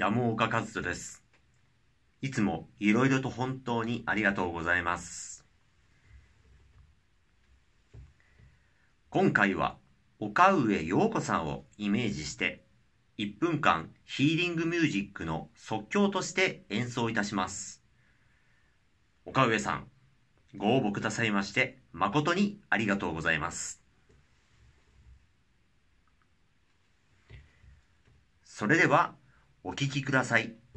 山岡和人です。いつもいろいろと本当にありがとうございます。今回は岡上陽子さんをイメージして1分間ヒーリングミュージックの即興として演奏いたします。岡上さん、ご応募くださいまして誠にありがとうございます。それではお聴きください。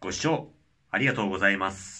ご視聴ありがとうございます。